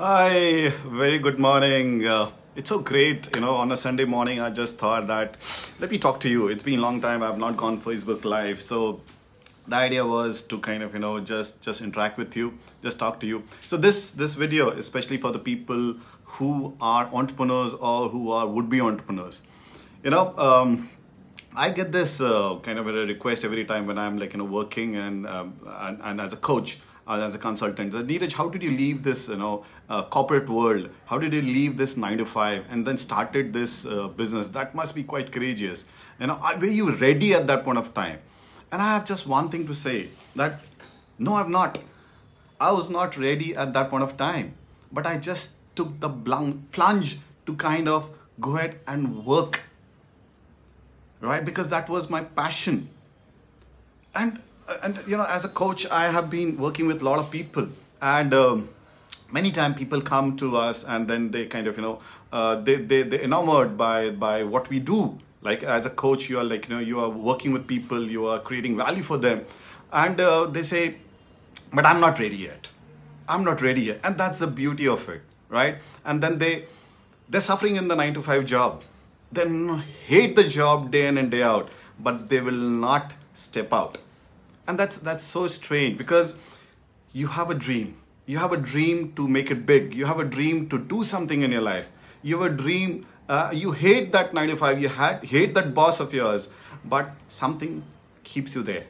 Hi, very good morning. Uh, it's so great, you know, on a Sunday morning, I just thought that let me talk to you. It's been a long time, I've not gone Facebook Live. So the idea was to kind of, you know, just just interact with you, just talk to you. So this this video, especially for the people who are entrepreneurs or who are would-be entrepreneurs, you know, um, I get this uh, kind of a request every time when I'm like you know working and um, and, and as a coach, uh, as a consultant. Neeraj, how did you leave this you know uh, corporate world? How did you leave this nine to five and then started this uh, business? That must be quite courageous. You know, were you ready at that point of time? And I have just one thing to say that no, I'm not. I was not ready at that point of time, but I just took the plunge to kind of go ahead and work right because that was my passion and and you know as a coach i have been working with a lot of people. And um, many times people come to us and then they kind of you know uh, they, they they're enamored by by what we do. Like as a coach you are like you know you are working with people you are creating value for them. And uh, they say but i'm not ready yet. I'm not ready yet. And that's the beauty of it right? And then they they're suffering in the 9 to 5 job. They hate the job day in and day out but they will not step out and that's that's so strange because you have a dream. You have a dream to make it big. You have a dream to do something in your life. You have a dream uh, you hate that 95 you had, hate that boss of yours but something keeps you there.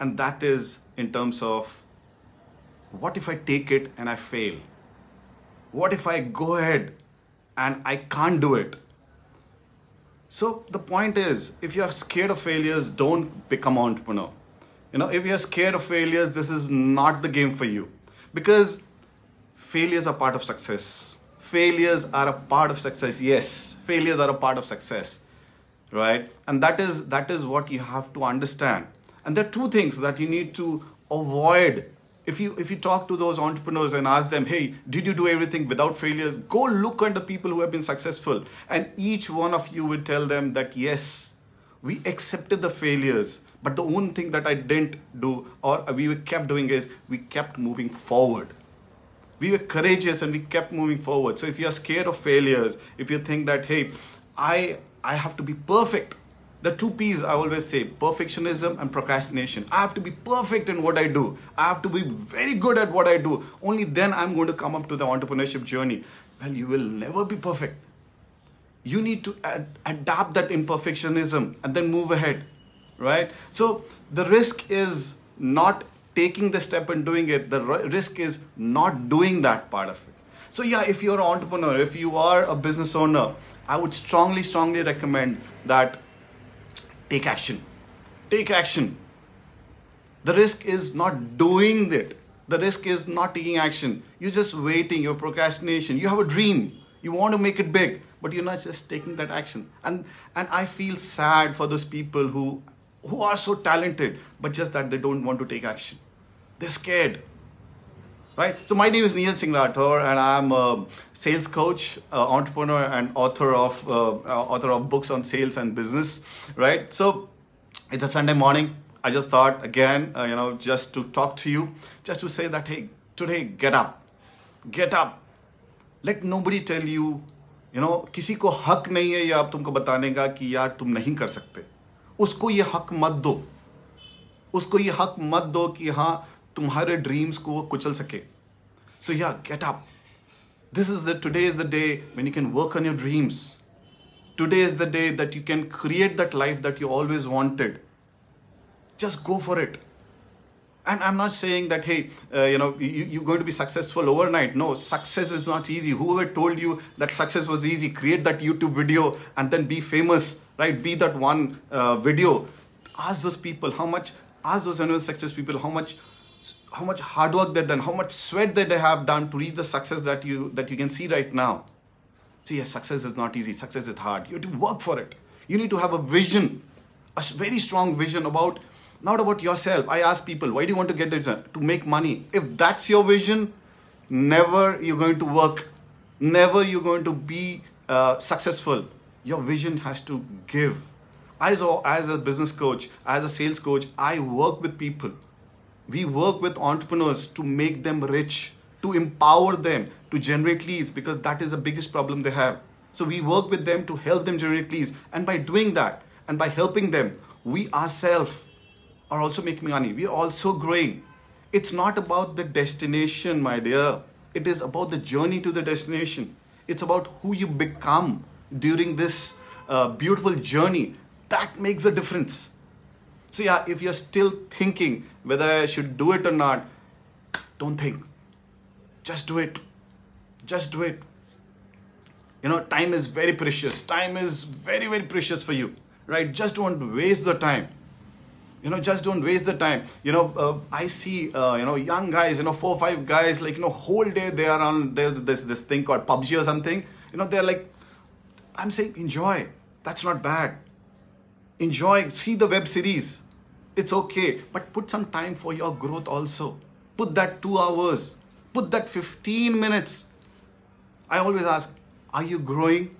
And that is in terms of what if i take it and i fail? What if i go ahead and i can't do it? So the point is, if you're scared of failures, don't become entrepreneur. You know, if you're scared of failures, this is not the game for you. Because failures are part of success. Failures are a part of success. Yes, failures are a part of success. Right? And that is that is what you have to understand. And there are two things that you need to avoid if you if you talk to those entrepreneurs and ask them hey did you do everything without failures go look at the people who have been successful and each one of you will tell them that yes we accepted the failures but the one thing that i didn't do or we kept doing is we kept moving forward we were courageous and we kept moving forward so if you're scared of failures if you think that hey i i have to be perfect the two P's I always say perfectionism and procrastination. I have to be perfect in what I do. I have to be very good at what I do. Only then I'm going to come up to the entrepreneurship journey. Well, you will never be perfect. You need to ad- adapt that imperfectionism and then move ahead, right? So the risk is not taking the step and doing it, the risk is not doing that part of it. So, yeah, if you're an entrepreneur, if you are a business owner, I would strongly, strongly recommend that take action. Take action. The risk is not doing it. The risk is not taking action. You're just waiting, you're procrastination. You have a dream. You want to make it big, but you're not just taking that action. And and I feel sad for those people who who are so talented, but just that they don't want to take action. They're scared. Right? So my name is Neeraj Singh Rathore, and I'm a sales coach, uh, entrepreneur and author of uh, uh, author of books on sales and business, right? So it's a Sunday morning. I just thought again, uh, you know, just to talk to you, just to say that hey, today get up. Get up. Let nobody tell you, you know, किसी को हक नहीं है या तुमको बताने का कि यार तुम नहीं कर सकते उसको ये हक मत दो उसको ये हक मत दो कि हाँ तुम्हारे ड्रीम्स को वो कुचल सके so yeah get up this is the today is the day when you can work on your dreams today is the day that you can create that life that you always wanted just go for it and i'm not saying that hey uh, you know you, you're going to be successful overnight no success is not easy whoever told you that success was easy create that youtube video and then be famous right? Be that one uh, video. Ask those people how much ask those annual success people how much how much hard work they've done how much sweat that they have done to reach the success that you that you can see right now. See, yes success is not easy. Success is hard. You have to work for it. You need to have a vision a very strong vision about not about yourself. I ask people why do you want to get this to make money? If that's your vision never you're going to work. Never you're going to be uh, successful your vision has to give as a, as a business coach as a sales coach i work with people we work with entrepreneurs to make them rich to empower them to generate leads because that is the biggest problem they have. So we work with them to help them generate leads. And by doing that and by helping them, we ourselves are also making money. We are also growing. It's not about the destination, my dear. It is about the journey to the destination. It's about who you become during this uh, beautiful journey. That makes a difference. So, yeah, if you're still thinking whether I should do it or not, don't think. Just do it. Just do it. You know, time is very precious. Time is very, very precious for you, right? Just don't waste the time. You know, just don't waste the time. You know, uh, I see, uh, you know, young guys, you know, four, or five guys, like, you know, whole day they are on, there's this, this thing called PUBG or something. You know, they're like, I'm saying enjoy. That's not bad. Enjoy, see the web series. It's okay. But put some time for your growth also. Put that two hours. Put that 15 minutes. I always ask, are you growing?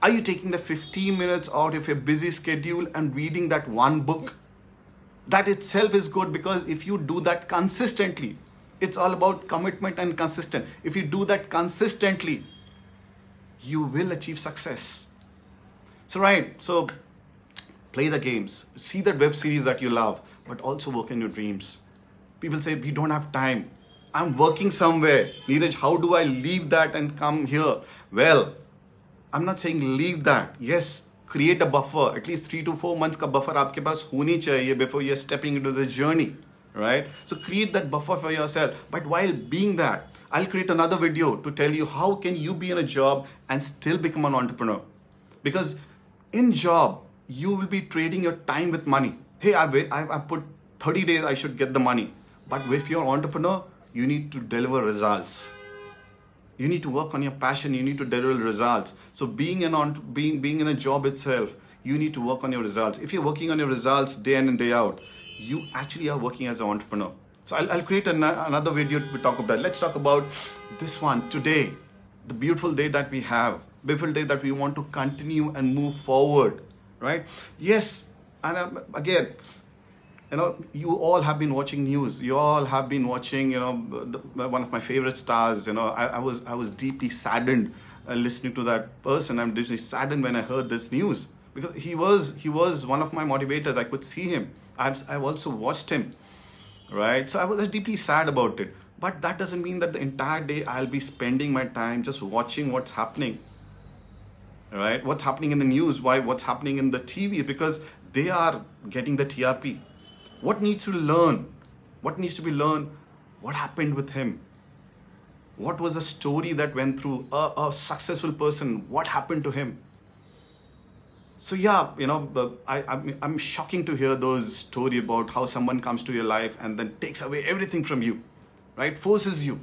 Are you taking the 15 minutes out of your busy schedule and reading that one book? That itself is good because if you do that consistently, it's all about commitment and consistent. If you do that consistently, you will achieve success. So, right, so play the games, see that web series that you love, but also work in your dreams. People say, We don't have time. I'm working somewhere. Neeraj, how do I leave that and come here? Well, I'm not saying leave that. Yes, create a buffer. At least three to four months ka buffer aapke paas honi chahiye before you're stepping into the journey, right? So create that buffer for yourself. But while being that, I'll create another video to tell you how can you be in a job and still become an entrepreneur. Because in job, you will be trading your time with money. Hey, I, I, I put 30 days, I should get the money. But if you're an entrepreneur, you need to deliver results. You need to work on your passion. You need to deliver results. So being an being being in a job itself, you need to work on your results. If you're working on your results day in and day out, you actually are working as an entrepreneur. So I'll, I'll create an, another video to talk about. Let's talk about this one today, the beautiful day that we have, beautiful day that we want to continue and move forward, right? Yes, and um, again, you know, you all have been watching news. You all have been watching, you know, the, one of my favorite stars. You know, I, I was I was deeply saddened uh, listening to that person. I'm deeply saddened when I heard this news because he was he was one of my motivators. I could see him. I've I've also watched him, right? So I was deeply sad about it. But that doesn't mean that the entire day I'll be spending my time just watching what's happening. Right? What's happening in the news? Why? What's happening in the TV? Because they are getting the TRP what needs to learn? What needs to be learned? What happened with him? What was the story that went through a, a successful person? What happened to him? So yeah, you know, I, I'm, I'm shocking to hear those story about how someone comes to your life and then takes away everything from you, right? Forces you.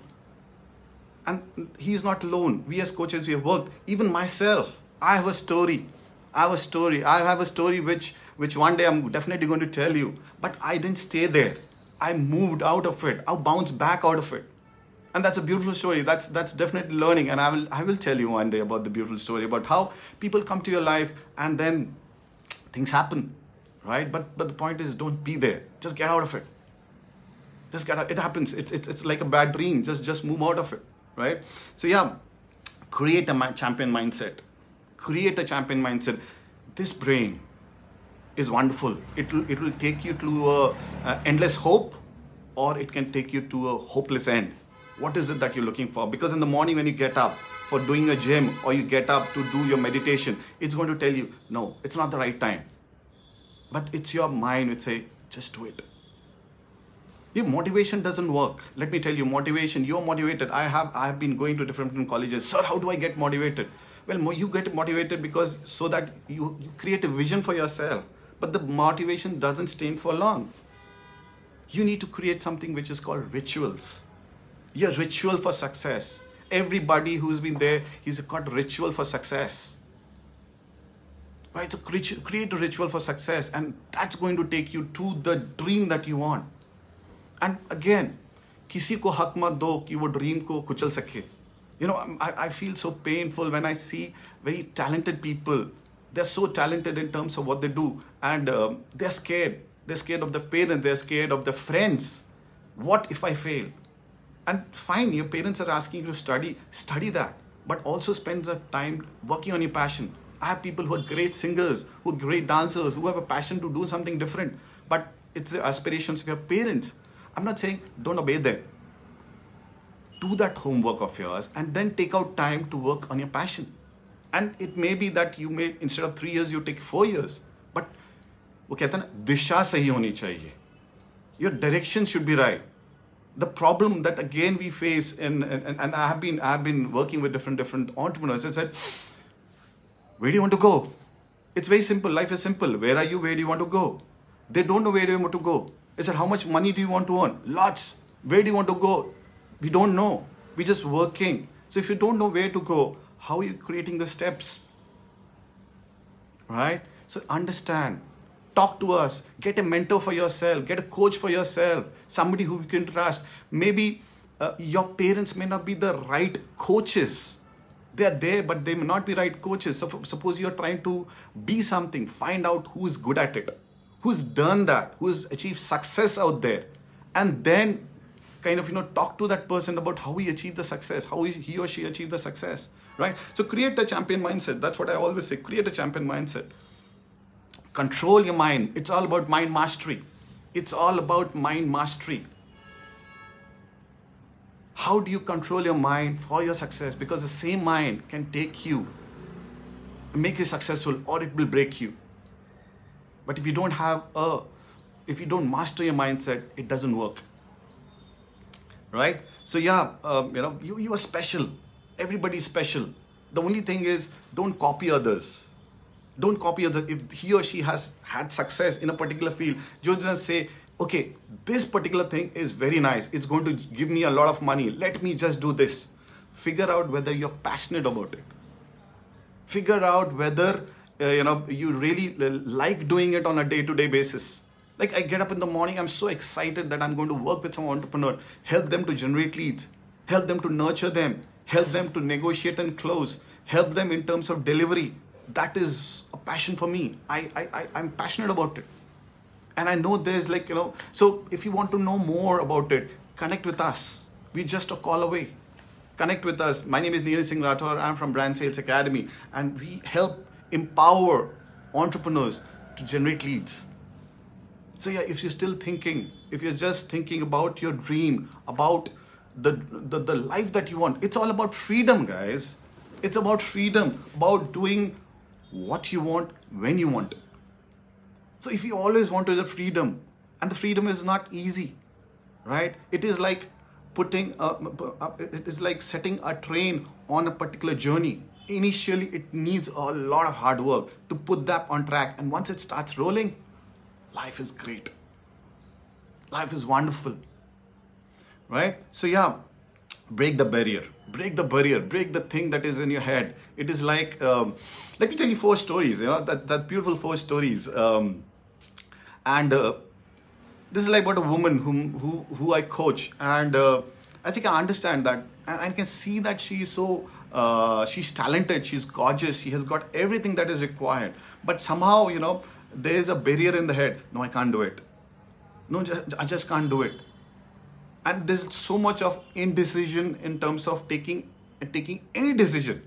And he's not alone. We as coaches, we have worked. Even myself, I have a story. I have a story. I have a story which which one day I'm definitely going to tell you. But I didn't stay there. I moved out of it. I bounced back out of it. And that's a beautiful story. That's that's definitely learning. And I will I will tell you one day about the beautiful story about how people come to your life and then things happen. Right? But but the point is don't be there. Just get out of it. Just get out. It happens. It, it's it's like a bad dream. Just just move out of it. Right? So yeah, create a champion mindset. Create a champion mindset. This brain, is wonderful. It will, it will take you to a, a endless hope or it can take you to a hopeless end. What is it that you're looking for? Because in the morning when you get up for doing a gym or you get up to do your meditation, it's going to tell you, no, it's not the right time. But it's your mind which say, just do it. Your motivation doesn't work. Let me tell you, motivation, you're motivated. I have I have been going to different colleges. Sir, how do I get motivated? Well, you get motivated because so that you, you create a vision for yourself but the motivation doesn't stay for long. You need to create something which is called rituals Your ritual for success. Everybody who's been there, he's got ritual for success. Right? So create a ritual for success, and that's going to take you to the dream that you want. And again, किसी को हक मत दो कि वो dream को कुचल सके you know I, I feel so painful when i see very talented people they're so talented in terms of what they do and uh, they're scared they're scared of the parents they're scared of the friends what if i fail and fine your parents are asking you to study study that but also spend the time working on your passion i have people who are great singers who are great dancers who have a passion to do something different but it's the aspirations of your parents i'm not saying don't obey them do that homework of yours and then take out time to work on your passion and it may be that you may instead of 3 years you take 4 years but वो कहते हैं ना दिशा सही होनी चाहिए your direction should be right the problem that again we face and, and, and I have been I have been working with different different entrepreneurs. I said, where do you want to go? It's very simple. Life is simple. Where are you? Where do you want to go? They don't know where you want to go. I said, how much money do you want to earn? Lots. Where do you want to go? We don't know. We're just working. So if you don't know where to go, how are you creating the steps? Right? So understand talk to us get a mentor for yourself get a coach for yourself somebody who you can trust. Maybe uh, your parents may not be the right coaches. They are there but they may not be right coaches. So suppose you're trying to be something find out who's good at it who's done that who's achieved success out there. And then kind of you know talk to that person about how he achieved the success how he or she achieved the success right? So create a champion mindset. That's what i always say. Create a champion mindset control your mind. It's all about mind mastery. It's all about mind mastery. How do you control your mind for your success? Because the same mind can take you, make you successful, or it will break you. But if you don't have a, if you don't master your mindset, it doesn't work. Right? So yeah, um, you know, you you are special. Everybody's special. The only thing is, don't copy others don't copy other if he or she has had success in a particular field just say okay this particular thing is very nice. It's going to give me a lot of money. Let me just do this. Figure out whether you're passionate about it. Figure out whether uh, you know you really like doing it on a day-to-day basis. Like i get up in the morning i'm so excited that i'm going to work with some entrepreneur. Help them to generate leads. Help them to nurture them. Help them to negotiate and close. Help them in terms of delivery that is a passion for me. I, I, I, I'm passionate about it. And I know there's like, you know, so if you want to know more about it, connect with us. We're just a call away. Connect with us. My name is Neeraj Singh Rathore. I'm from Brand Sales Academy. And we help empower entrepreneurs to generate leads. So yeah, if you're still thinking, if you're just thinking about your dream, about the, the, the life that you want, it's all about freedom, guys. It's about freedom, about doing what you want when you want. So if you always wanted the freedom, and the freedom is not easy, right? It is like putting, a, it is like setting a train on a particular journey. Initially, it needs a lot of hard work to put that on track. And once it starts rolling, life is great. Life is wonderful, right? So yeah, break the barrier. Break the barrier. Break the thing that is in your head. It is like um, let me tell you four stories you know that, that beautiful four stories. Um, and uh, this is like about a woman whom who who i coach. And uh, i think i understand that and i can see that she is so uh, she's talented she's gorgeous she has got everything that is required. But somehow you know there is a barrier in the head. No i can't do it. No i just can't do it and there's so much of indecision in terms of taking taking any decision.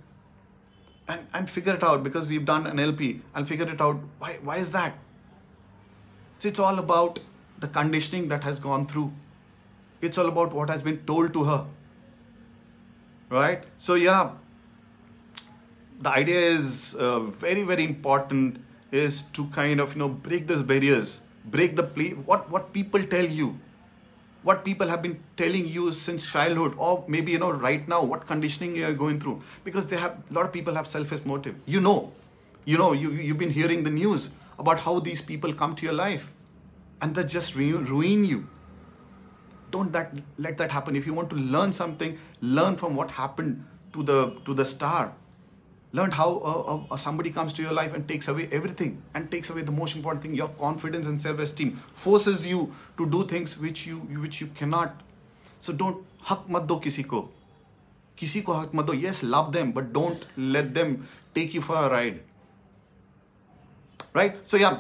And, and figure it out because we've done NLP and figure it out. Why why is that? So it's all about the conditioning that has gone through. It's all about what has been told to her. Right? So yeah. The idea is uh, very very important is to kind of you know break those barriers. Break the play what what people tell you what people have been telling you since childhood or maybe you know right now what conditioning you are going through. Because they have a lot of people have selfish motive. You know. You know you, you've been hearing the news about how these people come to your life. And that just ruin you. Don't that let that happen. If you want to learn something learn from what happened to the to the star learned how uh, uh, somebody comes to your life and takes away everything and takes away the most important thing your confidence and self-esteem forces you to do things which you which you cannot. So don't hak mat do kisi ko. Kisi ko hak mat do. Yes love them but don't let them take you for a ride. Right? So yeah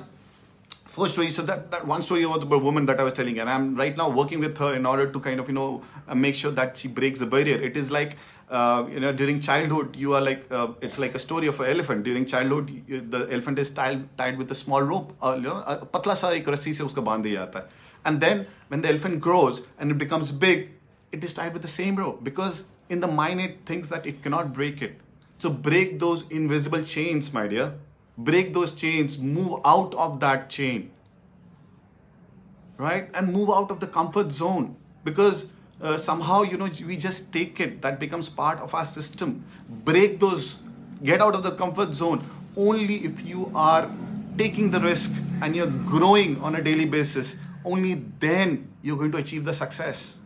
first story, so that, that one story about the woman that I was telling, and I'm right now working with her in order to kind of, you know, uh, make sure that she breaks the barrier. It is like, uh, you know, during childhood, you are like, uh, it's like a story of an elephant. During childhood, you, the elephant is tied, tied with a small rope, uh, you know, patla sa ek rassi se usko band. And then when the elephant grows and it becomes big, it is tied with the same rope because in the mind it thinks that it cannot break it. So break those invisible chains, my dear break those chains move out of that chain right? And move out of the comfort zone. Because uh, somehow you know we just take it. That becomes part of our system. Break those get out of the comfort zone only if you are taking the risk and you're growing on a daily basis. Only then you're going to achieve the success.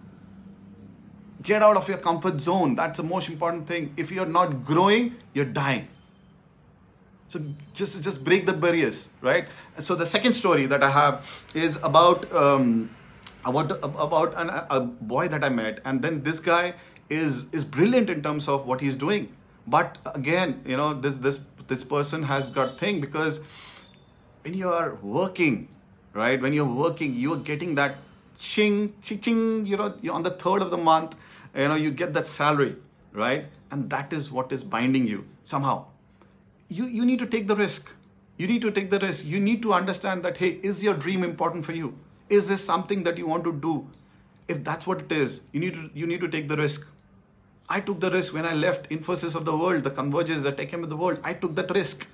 Get out of your comfort zone. That's the most important thing. If you're not growing you're dying so just just break the barriers right so the second story that i have is about um, about about an, a boy that I met, and then this guy is is brilliant in terms of what he's doing. But again, you know, this this this person has got thing because when you are working, right? When you're working, you are getting that ching ching ching. You know, on the third of the month. You know, you get that salary, right? And that is what is binding you somehow. You you need to take the risk. You need to take the risk. You need to understand that hey, is your dream important for you? Is this something that you want to do? If that's what it is, you need to you need to take the risk. I took the risk when I left Infosys of the world, the Convergys, the TechM of the world. I took that risk.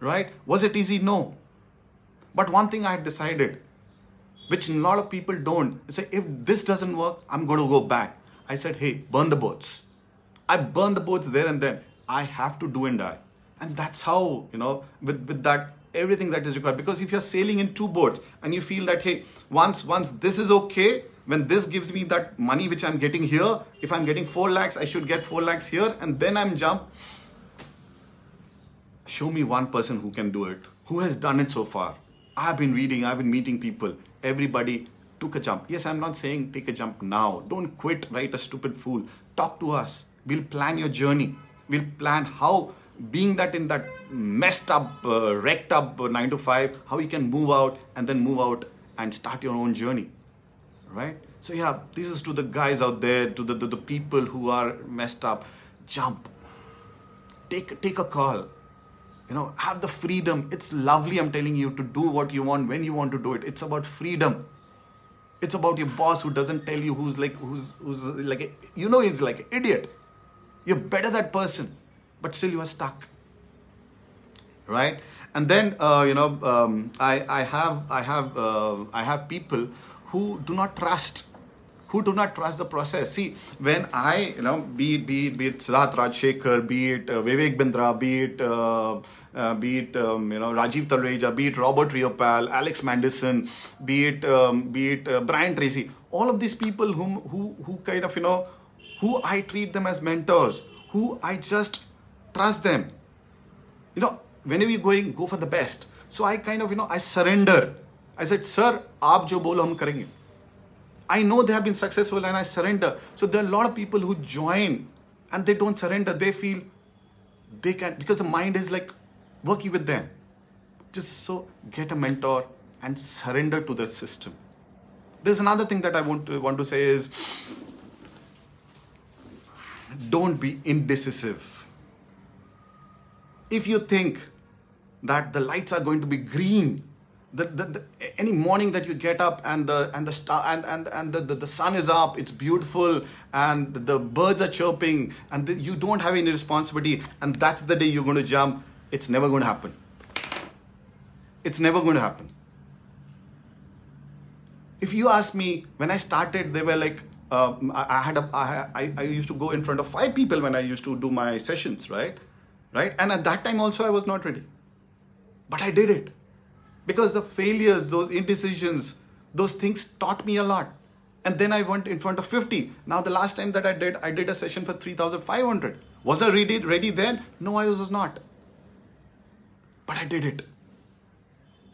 Right? Was it easy? No. But one thing I had decided, which a lot of people don't, say if this doesn't work, I'm going to go back. I said, hey, burn the boats. I burned the boats there and then. I have to do and die. And that's how, you know, with, with that everything that is required. Because if you're sailing in two boats and you feel that hey once once this is okay when this gives me that money which i'm getting here if i'm getting 4 lakhs i should get 4 lakhs here and then i'm jump. Show me one person who can do it who has done it so far. I've been reading i've been meeting people. Everybody took a jump. Yes i'm not saying take a jump now. Don't quit. Right a stupid fool. Talk to us. We'll plan your journey. We'll plan how being that in that messed up, uh, wrecked up uh, 9 to 5, how you can move out and then move out and start your own journey, right? So yeah, this is to the guys out there, to the, to the people who are messed up, jump, take, take a call, you know, have the freedom. It's lovely, I'm telling you, to do what you want when you want to do it. It's about freedom. It's about your boss who doesn't tell you who's like, who's, who's like, a, you know, he's like an idiot. You're better that person but still you are stuck right and then uh, you know um, I, I have I have uh, I have people who do not trust who do not trust the process. See, when I, you know, be it, be it, be it Siddharth Rajsekar, be it uh, Vivek Bindra, be it, uh, uh, be it, um, you know, Rajiv Talreja, be it Robert Riopel, Alex Mandelson, be it, um, be it uh, Brian Tracy, all of these people whom, who, who kind of, you know, who I treat them as mentors, who I just trust them. You know, whenever you're going, go for the best. So I kind of, you know, I surrender. I said, Sir, aap jo bolo hum karenge. I know they have been successful and I surrender. So there are a lot of people who join and they don't surrender. They feel they can, because the mind is like working with them. Just so get a mentor and surrender to the system. There's another thing that I want to, want to say is don't be indecisive if you think that the lights are going to be green the, the, the, any morning that you get up and the and the star and and, and the, the, the sun is up it's beautiful and the birds are chirping and you don't have any responsibility and that's the day you're going to jump it's never going to happen. It's never going to happen. If you ask me when i started they were like uh, I, I had a I, I used to go in front of five people when i used to do my sessions right right? And at that time also I was not ready. But I did it. Because the failures, those indecisions, those things taught me a lot. And then I went in front of 50. Now the last time that I did, I did a session for 3,500. Was I ready, ready then? No, I was not. But I did it.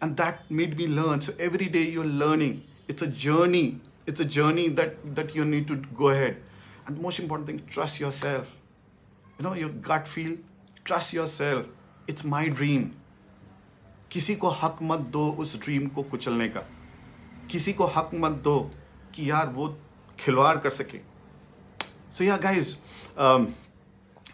And that made me learn. So every day you're learning. It's a journey. It's a journey that, that you need to go ahead. And the most important thing, trust yourself. You know, your gut feel, Trust yourself. It's my dream. किसी को हक मत दो उस dream को कुचलने का किसी को हक मत दो कि यार वो खिलवाड़ कर सके so yeah guys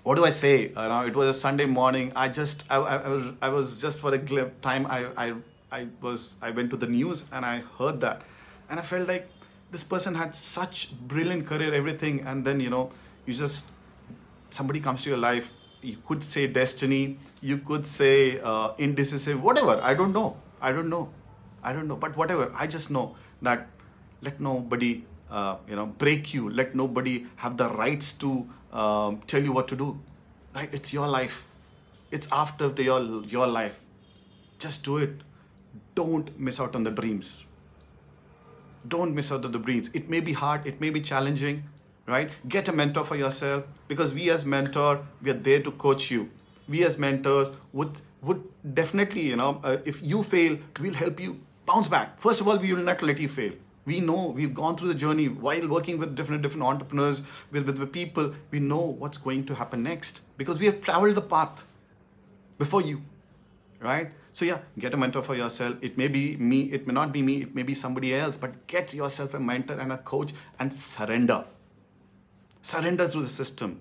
what do I say? Uh, now, it was a Sunday morning. I just, I, I, I, was, I was just for a glip time, I, I, I was, I went to the news and I heard that. And I felt like this person had such brilliant career, everything. And then, you know, you just, somebody comes to your life. you could say destiny. You could say uh, indecisive, whatever. I don't know. I don't know. I don't know. But whatever. I just know that let nobody uh, you know break you let nobody have the rights to um, tell you what to do right it's your life it's after the, your your life just do it don't miss out on the dreams don't miss out on the dreams it may be hard it may be challenging right? Get a mentor for yourself because we as mentor we are there to coach you. We as mentors would would definitely you know uh, if you fail we'll help you bounce back. First of all we will not let you fail. We know we've gone through the journey while working with different different entrepreneurs with, with, with people. We know what's going to happen next because we have traveled the path before you right? So yeah get a mentor for yourself. It may be me it may not be me it may be somebody else but get yourself a mentor and a coach and surrender surrender to the system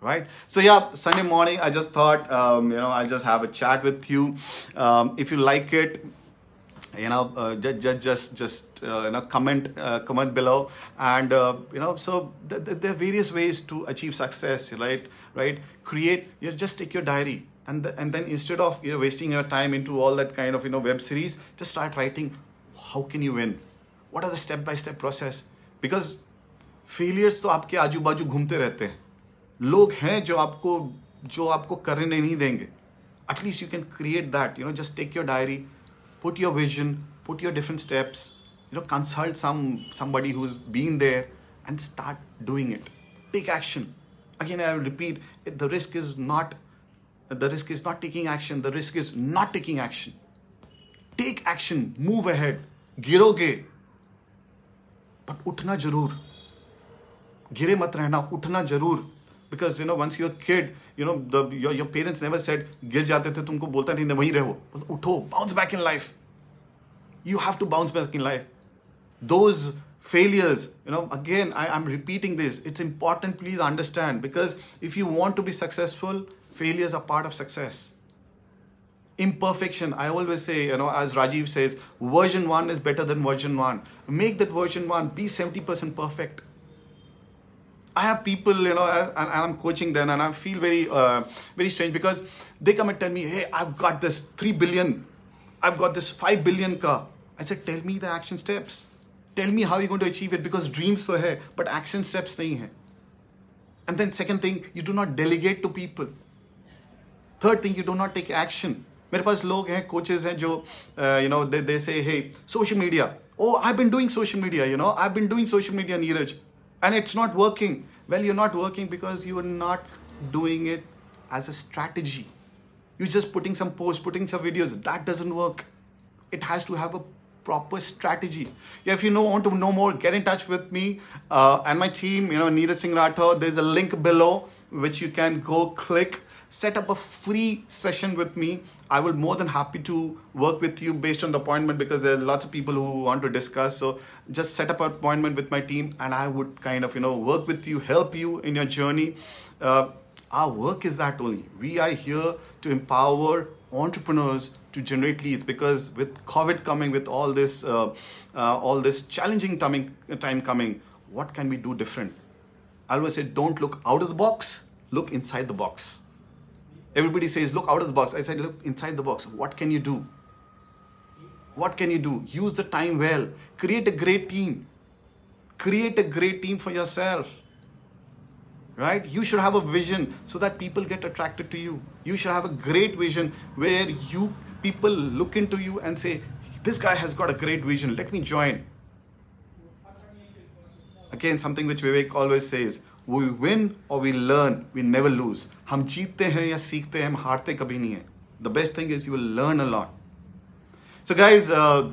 right? So yeah sunday morning i just thought um, you know i'll just have a chat with you. Um, if you like it you know uh, just just just uh, you know comment uh, comment below. And uh, you know so th- th- there are various ways to achieve success right? Right? Create you know, just take your diary. And the, and then instead of you know wasting your time into all that kind of you know web series just start writing how can you win? What are the step by step process? Because failures तो आपके आजू बाजू घूमते रहते हैं। लोग हैं जो आपको जो आपको करने नहीं देंगे। At least you can create that you know just take your diary put your vision put your different steps you know consult some somebody who is been there and start doing it take action again I repeat the risk is not the risk is not taking action the risk is not taking action take action move ahead गिरोगे but उठना ज़रूर। गिरे मत रहना, उठना ज़रूर। Because you know once your kid you know your your parents never set गिर जाते थे, तुमको बोलता नहीं वहीं रहो। उठो bounce back in life you have to bounce back in life those failures you know again I I am repeating this it's important please understand because if you want to be successful failures a part of success imperfection, i always say, you know, as rajiv says, version 1 is better than version 1 make that version 1 be 70% perfect. I have people, you know, and, and I'm coaching them, and I feel very, uh, very strange because they come and tell me, "Hey, I've got this three billion, I've got this five billion car." I said, "Tell me the action steps. Tell me how you're going to achieve it because dreams तो है, but action steps नहीं है." And then second thing, you do not delegate to people. Third thing, you do not take action. मेरे पास लोग हैं coaches हैं जो you know they they say hey social media oh I've been doing social media you know I've been doing social media Neeraj and it's not working. Well, you're not working because you're not doing it as a strategy. You're just putting some posts, putting some videos. That doesn't work. It has to have a proper strategy. Yeah, if you know, want to know more, get in touch with me uh, and my team. You know, Neeraj Singh Rathore. There's a link below which you can go click set up a free session with me. I will more than happy to work with you based on the appointment because there are lots of people who want to discuss. So just set up an appointment with my team and I would kind of, you know, work with you, help you in your journey. Uh, our work is that only. We are here to empower entrepreneurs to generate leads because with COVID coming, with all this, uh, uh, all this challenging time, time coming, what can we do different? I always say, don't look out of the box, look inside the box. Everybody says, look out of the box. I said, look inside the box. What can you do? What can you do? Use the time well. Create a great team. Create a great team for yourself. Right? You should have a vision so that people get attracted to you. You should have a great vision where you people look into you and say, this guy has got a great vision. Let me join. Again, something which Vivek always says, we win और we learn we never lose हम जीतते हैं या सीखते हैं हम हारते कभी नहीं है। The best thing is you will learn a lot so guys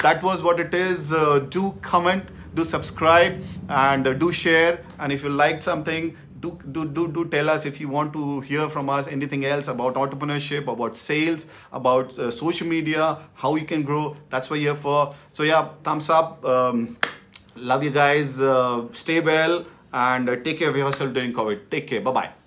that was what it is do comment do subscribe and uh, do share. And if you liked something do, do do do tell us if you want to hear from us anything else about entrepreneurship about sales about uh, social media how you can grow. That's what you're for. So yeah thumbs up. Um, love you guys. Uh, stay well and uh, take care of yourself during COVID. Take care. Bye bye.